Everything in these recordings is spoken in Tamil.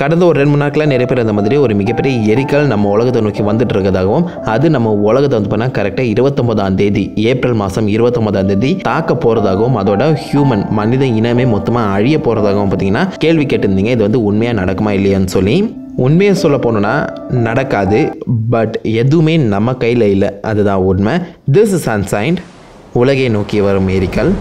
கடந்த ஒரு ரெண்டு மூணு நாட்களாக நிறைய பேர் அந்த மாதிரி ஒரு மிகப்பெரிய எரிக்கல் நம்ம உலகத்தை நோக்கி வந்துட்டு இருக்கிறதாகவும் அது நம்ம உலகத்தை வந்து பண்ணால் கரெக்டாக இருபத்தொன்பதாம் தேதி ஏப்ரல் மாதம் இருபத்தொன்பதாம் தேதி தாக்க போகிறதாகவும் அதோட ஹியூமன் மனித இனமே மொத்தமாக அழிய போகிறதாகவும் பார்த்தீங்கன்னா கேள்வி கேட்டிருந்தீங்க. இது வந்து உண்மையாக நடக்குமா இல்லையான்னு சொல்லி. உண்மையை சொல்ல போனோன்னா நடக்காது. பட் எதுவுமே நம்ம கையில் இல்லை. அதுதான் உண்மை. திஸ் இஸ் அன்சைன்ட் உலகை நோக்கி வரும் எரிக்கல்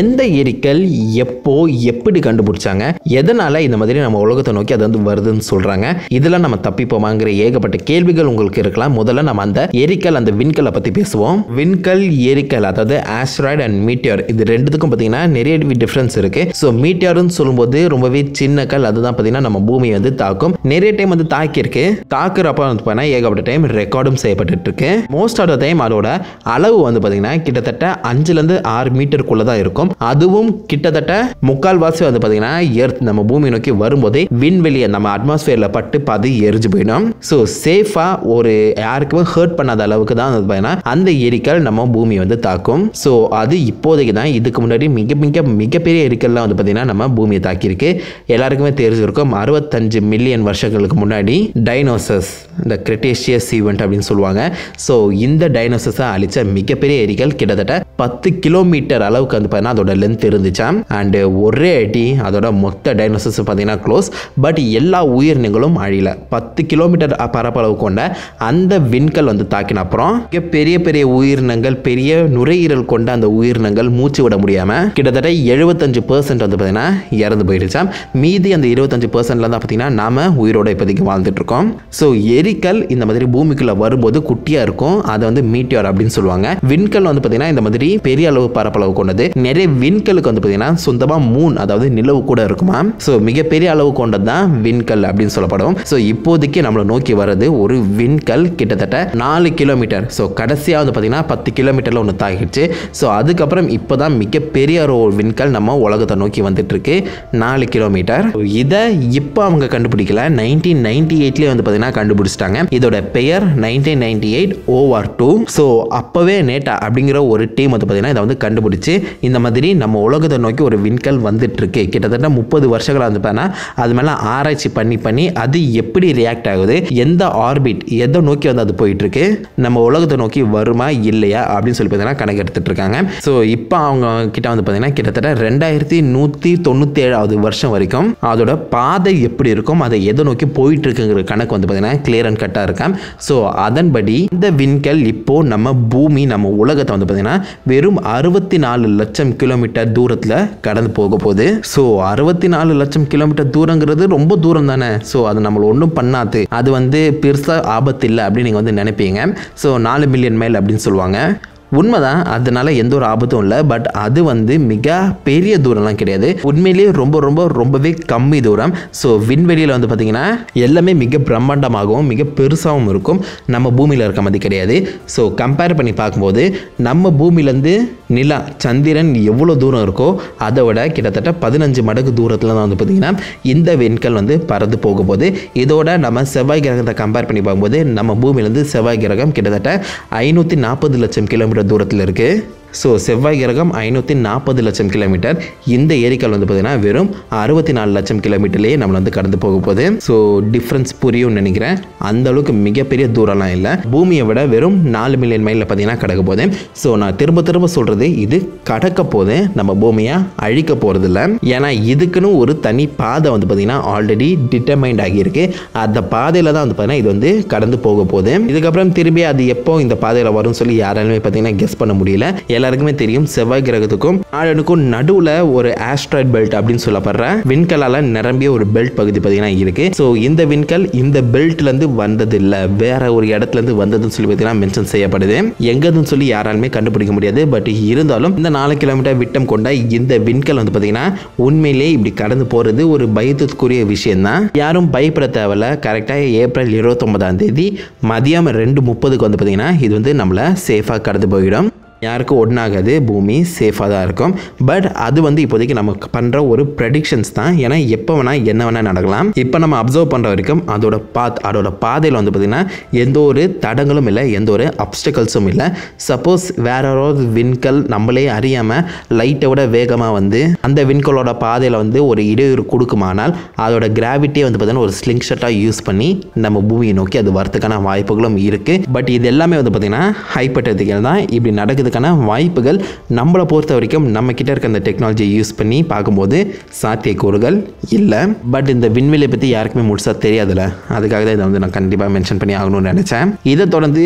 எந்த எரிக்கல் எப்போ எப்படி கண்டுபிடிச்சாங்க எதனால இந்த மாதிரி நம்ம உலகத்தை நோக்கி அது வந்து வருதுன்னு சொல்றாங்க. இதெல்லாம் நம்ம தப்பிப்போமாங்கிற ஏகப்பட்ட கேள்விகள் உங்களுக்கு இருக்கலாம். முதல்ல நம்ம அந்த எரிக்கல் அந்த விண்கலை பத்தி பேசுவோம். விண்கல் எரிக்கல் அதாவது ஆஸ்ட்ராய்டு அண்ட் மீட்டியர் இது ரெண்டுத்துக்கும் பார்த்தீங்கன்னா நிறைய டிஃப்ரென்ஸ் இருக்கு. ஸோ மீட்டியர்னு சொல்லும்போது ரொம்பவே சின்ன கல் அதுதான் பார்த்தீங்கன்னா நம்ம பூமியை வந்து தாக்கும். நிறைய டைம் வந்து தாக்கியிருக்கு. தாக்குறப்ப வந்து பார்த்தீங்கன்னா ஏகப்பட்ட டைம் ரெக்கார்டும் செய்யப்பட்டு இருக்கு. மோஸ்ட் ஆஃப் த டைம் அதோட அளவு வந்து பார்த்தீங்கன்னா கிட்டத்தட்ட அஞ்சுலேருந்து ஆறு மீட்டருக்குள்ள தான் இருக்கும். அதுவும் கிட்டத்தட்ட முக்கால்வாசி வந்து பார்த்தீங்கன்னா எர்த் நம்ம பூமி நோக்கி வரும்போதே விண்வெளியை நம்ம அட்மாஸ்பியரில் பட்டு பாதி எரிஞ்சு போயிடும். ஸோ சேஃபாக ஒரு யாருக்குமே ஹர்ட் பண்ணாத அளவுக்கு தான் வந்து பார்த்தீங்கன்னா அந்த எரிக்கல் நம்ம பூமியை வந்து தாக்கும். ஸோ அது இப்போதைக்கு தான் இதுக்கு முன்னாடி மிக மிக மிகப்பெரிய எரிக்கல்லாம் வந்து பார்த்தீங்கன்னா நம்ம பூமியை தாக்கியிருக்கு. எல்லாருக்குமே தெரிஞ்சிருக்கும் அறுபத்தஞ்சு மில்லியன் வருஷங்களுக்கு முன்னாடி டைனோசஸ் இந்த கிரிட்டேஷியஸ் ஈவெண்ட் அப்படின்னு சொல்லுவாங்க. ஸோ இந்த டைனோசஸை அழிச்ச மிகப்பெரிய எரிக்கல் கிட்டத்தட்ட பத்து கிலோமீட்டர் அளவுக்கு வந்து பார்த்தீங்கன்னா அதோட லென்த் இருந்துச்சாம் அண்டு ஒரே அடி அதோட மொத்த டைனோசஸ் பார்த்தீங்கன்னா க்ளோஸ் பட் எல்லா உயிரினங்களும் அழியல. பத்து கிலோமீட்டர் பரப்பளவு கொண்ட அந்த விண்கல் வந்து தாக்கின அப்புறம் பெரிய பெரிய உயிரினங்கள் பெரிய நுரையீரல் கொண்ட அந்த உயிரினங்கள் மூச்சு விட முடியாம கிட்டத்தட்ட எழுபத்தஞ்சு பர்சன்ட் வந்து பார்த்தீங்கன்னா இறந்து போயிடுச்சாம் மீதி அந்த இருபத்தஞ்சு பர்சன்ட்ல தான் பார்த்தீங்கன்னா நாம உயிரோட இப்போதைக்கு வாழ்ந்துட்டு இருக்கோம். ஸோ எரிக்கல் இந்த மாதிரி பூமிக்குள்ள வரும்போது குட்டியா இருக்கும். அதை வந்து மீட்டியார் அப்படின்னு சொல்லுவாங்க. விண்கல் வந்து பார்த்தீங்கன்னா இந்த மாதிரி பெரிய அளவு பரப்பளவு கொண்டது. நிறைய விண்கலுக்கு வந்து பார்த்தீங்கன்னா சொந்தமாக மூன் அதாவது நிலவு கூட இருக்குமா ஸோ மிகப்பெரிய அளவு கொண்டது தான் விண்கல் அப்படின்னு சொல்லப்படும். ஸோ இப்போதைக்கு நம்மளை நோக்கி வர்றது ஒரு விண்கல் கிட்டத்தட்ட நாலு கிலோமீட்டர் ஸோ கடைசியாக வந்து பார்த்தீங்கன்னா பத்து கிலோமீட்டரில் ஒன்று தாக்கிடுச்சு ஸோ அதுக்கப்புறம் இப்போ தான் மிகப்பெரிய ஒரு விண்கல் நம்ம உலகத்தை நோக்கி வந்துட்டு இருக்கு நாலு கிலோமீட்டர் இதை இப்போ அவங்க கண்டுபிடிக்கல. நைன்டீன் நைன்டி எயிட்லேயே வந்து பார்த்தீங்கன்னா கண்டுபிடிச்சிட்டாங்க. இதோட பெயர் nineteen ninety eight over two so அப்போவே நேட்டா அப்படிங்கிற ஒரு டீம் வந்து பார்த்தீங்கன்னா இதை வந்து கண்டுபிடிச்சி இந்த மாதிரி நம்ம உலகத்தை நோக்கி ஒரு விண்கல் வந்துட்டுருக்கு. கிட்டத்தட்ட முப்பது வருஷங்களாக வந்து அது மேலே ஆராய்ச்சி பண்ணி பண்ணி அது எப்படி ரியாக்ட் ஆகுது? எந்த ஆர்பிட் எதை நோக்கி வந்து அது போயிட்டுருக்கு? நம்ம உலகத்தை நோக்கி வருமா இல்லையா? அப்படின்னு சொல்லி பார்த்தீங்கன்னா கணக்கு எடுத்துகிட்டு இருக்காங்க. ஸோ இப்போ அவங்க கிட்ட வந்து பார்த்தீங்கன்னா கிட்டத்தட்ட ரெண்டாயிரத்தி நூற்றி தொண்ணூற்றி ஏழாவது வருஷம் வரைக்கும் அதோட பாதை எப்படி இருக்கும் அதை எதை நோக்கி போயிட்டு இருக்குங்கிற கணக்கு வந்து பார்த்தீங்கன்னா கிளியர் அண்ட் கட்டாக இருக்கேன் ஸோ அதன்படி இந்த விண்கல் இப்போ நம்ம பூமி நம்ம உலகத்தை வந்து பார்த்தீங்கன்னா வெறும் அறுபத்தி நாலு லட்சம் கிலோமீட்டர் தூரத்தில் கடந்து போக போகுது. ஸோ அறுபத்தி நாலு லட்சம் கிலோமீட்டர் தூரங்கிறது ரொம்ப தூரம் தானே? ஸோ அது நம்மளை ஒன்றும் பண்ணாது. அது வந்து பெருசாக ஆபத்து இல்லை அப்படின்னு நீங்கள் வந்து நினைப்பீங்க. ஸோ நாலு மில்லியன் மைல் அப்படின்னு சொல்லுவாங்க. உண்மைதான் அதனால எந்த ஒரு ஆபத்தும் இல்லை பட் அது வந்து மிக பெரிய தூரம்லாம் கிடையாது. உண்மையிலேயே ரொம்ப ரொம்ப ரொம்பவே கம்மி தூரம். ஸோ விண்வெளியில் வந்து பார்த்தீங்கன்னா எல்லாமே மிக பிரம்மாண்டமாகவும் மிக பெருசாகவும் இருக்கும். நம்ம பூமியில் இருக்க மாதிரி கிடையாது. ஸோ கம்பேர் பண்ணி பார்க்கும்போது நம்ம பூமியிலேருந்து நிலா சந்திரன் எவ்வளோ தூரம் இருக்கோ அதை விட கிட்டத்தட்ட பதினஞ்சு மடங்கு தூரத்தில் தான் வந்து பார்த்தீங்கன்னா இந்த வெண்கல் வந்து பறந்து போகும்போது இதோட நம்ம செவ்வாய் கிரகத்தை கம்பேர் பண்ணி பார்க்கும்போது நம்ம பூமியிலேருந்து செவ்வாய் கிரகம் கிட்டத்தட்ட ஐநூற்றி நாற்பது லட்சம் கிலோமீட்டர் தூரத்தில் இருக்குது ஸோ செவ்வாய் கிரகம் ஐநூற்றி நாற்பது லட்சம் கிலோமீட்டர் இந்த ஏரிக்கல் வந்து பார்த்தீங்கன்னா வெறும் அறுபத்தி நாலு லட்சம் கிலோமீட்டர்லேயே நம்மளை வந்து கடந்து போக போகுது. ஸோ டிஃப்ரென்ஸ் புரியும்னு நினைக்கிறேன். அந்த அளவுக்கு மிகப்பெரிய தூரம்லாம் இல்லை. பூமியை விட வெறும் நாலு மில்லியன் மைலில் பார்த்தீங்கன்னா கடக்க போகுது. ஸோ நான் திரும்ப திரும்ப சொல்கிறது இது கடக்க போது நம்ம பூமியை அழிக்க போகிறது இல்லை. ஏன்னா இதுக்குன்னு ஒரு தனி பாதை வந்து பார்த்தீங்கன்னா ஆல்ரெடி டிட்டர்மைண்ட் ஆகியிருக்கு. அந்த பாதையில் தான் வந்து பார்த்தீங்கன்னா இது வந்து கடந்து போக போகுது. இதுக்கப்புறம் திரும்பி அது எப்போ இந்த பாதையில் வரும்னு சொல்லி யாராலுமே பார்த்தீங்கன்னா கெஸ் பண்ண முடியல. எல்லாருக்குமே தெரியும். செவ்வாய் கிரகத்துக்கும் நாடனுக்கும் நடுவில் ஒரு ஆஸ்ட்ராய்ட் பெல்ட் அப்படின்னு சொல்லப்படுற விண்கலால் நிரம்பிய ஒரு பெல்ட் பகுதி பார்த்தீங்கன்னா இருக்கு. ஸோ இந்த விண்கல் இந்த பெல்ட்லேருந்து வந்தது இல்லை வேற ஒரு இடத்துலேருந்து வந்ததுன்னு சொல்லி பார்த்தீங்கன்னா மென்ஷன் செய்யப்படுது. எங்கதுன்னு சொல்லி யாராலுமே கண்டுபிடிக்க முடியாது. பட் இருந்தாலும் இந்த நாலு கிலோமீட்டர் விட்டம் கொண்ட இந்த விண்கல் வந்து பார்த்தீங்கன்னா உண்மையிலே இப்படி கடந்து போகிறது ஒரு பயத்துக்குரிய விஷயம் தான் யாரும் பயப்பட தேவையில்ல. கரெக்டாக ஏப்ரல் இருபத்தொன்பதாம் தேதி மதியம் ரெண்டு முப்பதுக்கு வந்து பார்த்தீங்கன்னா இது வந்து நம்மளை சேஃபாக கடந்து போயிடும். யாருக்கும் ஒன்றாகாது பூமி சேஃபாக தான் இருக்கும். பட் அது வந்து இப்போதைக்கு நமக்கு பண்ணுற ஒரு ப்ரெடிக்ஷன்ஸ் தான். ஏன்னா எப்போ வேணால் என்ன வேணால் நடக்கலாம். இப்போ நம்ம அப்சர்வ் பண்ணுற வரைக்கும் அதோட பாத் அதோட பாதையில் வந்து பார்த்திங்கன்னா எந்த ஒரு தடங்களும் இல்லை எந்த ஒரு அப்டக்கல்ஸும் இல்லை. சப்போஸ் வேற யாராவது விண்கல் நம்மளே அறியாமல் லைட்டை விட வேகமாக வந்து அந்த விண்கலோட பாதையில் வந்து ஒரு இடையூறு கொடுக்குமானால் அதோட கிராவிட்டியை வந்து பார்த்திங்கன்னா ஒரு ஸ்லிங் ஷட்டாக யூஸ் பண்ணி நம்ம பூமியை நோக்கி அது வரத்துக்கான வாய்ப்புகளும் இருக்குது பட் இது எல்லாமே வந்து பார்த்திங்கன்னா ஹைப்பட்டதிக்கல் தான். இப்படி நடக்குது பண்ணுறதுக்கான வாய்ப்புகள் நம்மளை பொறுத்த வரைக்கும் நம்ம கிட்ட இருக்க அந்த டெக்னாலஜியை யூஸ் பண்ணி பார்க்கும்போது சாத்தியக்கூறுகள் இல்லை. பட் இந்த விண்வெளியை பற்றி யாருக்குமே முழுசாக தெரியாதுல்ல. அதுக்காக தான் இதை வந்து நான் கண்டிப்பாக மென்ஷன் பண்ணி ஆகணும்னு நினச்சேன். இதை தொடர்ந்து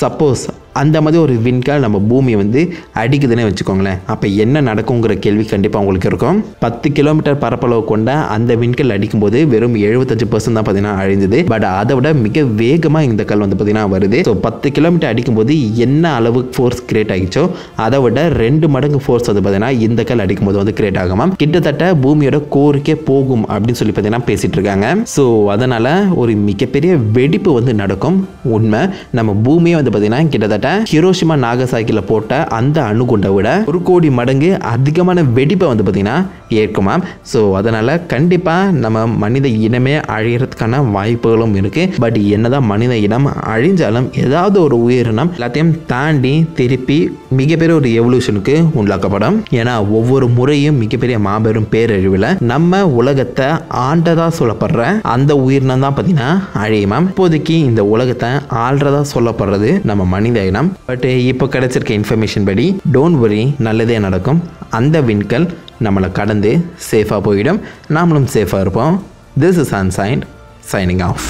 சப்போஸ் அந்த மாதிரி ஒரு விண்கால் நம்ம பூமியை வந்து அடிக்குதுன்னே வச்சுக்கோங்களேன். அப்போ என்ன நடக்குங்கிற கேள்வி கண்டிப்பாக உங்களுக்கு இருக்கும். பத்து கிலோமீட்டர் பரப்பளவு கொண்ட அந்த விண்கல் அடிக்கும்போது வெறும் எழுபத்தஞ்சு பர்சன்ட் தான் பார்த்தீங்கன்னா அழிந்தது. பட் அதை விட மிக வேகமாக இந்த கல் வந்து பார்த்தீங்கன்னா வருது. ஸோ பத்து கிலோமீட்டர் அடிக்கும்போது என்ன அளவு ஃபோர்ஸ் கிரியேட் ஆகிச்சோ அதை விட ரெண்டு மடங்கு ஃபோர்ஸ் வந்து பார்த்தீங்கன்னா இந்த கல் அடிக்கும்போது வந்து கிரியேட் ஆகுமா கிட்டத்தட்ட பூமியோட கோருக்கே போகும் அப்படின்னு சொல்லி பார்த்தீங்கன்னா பேசிகிட்டு இருக்காங்க. ஸோ அதனால் ஒரு மிகப்பெரிய வெடிப்பு வந்து நடக்கும். உண்மை. நம்ம பூமியை வந்து பார்த்தீங்கன்னா கிட்டத்தட்ட ஹிரோஷிமா நாகசாக்கியில் போட்ட அந்த அணுகுண்டை விட ஒரு கோடி மடங்கு அதிகமான வெடிப்பை வந்து பார்த்தீங்கன்னா ஏற்குமாம் ஸோ அதனால் கண்டிப்பாக நம்ம மனித இனமே அழியறதுக்கான வாய்ப்புகளும் இருக்குது பட் என்னதான் மனித இனம் அழிஞ்சாலும் ஏதாவது ஒரு உயிரினம் எல்லாத்தையும் தாண்டி திருப்பி மிகப்பெரிய ஒரு எவல்யூஷனுக்கு உள்ளாக்கப்படும். ஏன்னா ஒவ்வொரு முறையும் மிகப்பெரிய மாபெரும் பேரழிவில் நம்ம உலகத்தை ஆண்டதாக சொல்லப்படுற அந்த உயிரினம் தான் பார்த்தீங்கன்னா அழியுமாம் இப்போதைக்கு இந்த உலகத்தை ஆள்றதா சொல்லப்படுறது நம்ம மனித இனம் பட் இப்போ கிடைச்சிருக்க இன்ஃபர்மேஷன் படி டோன்ட் வரி நல்லதே நடக்கும். அந்த விண்கல் நம்மளை கடந்து சேஃபாக போயிடும். நாமளும் சேஃபாக இருப்போம். This is unsigned signing off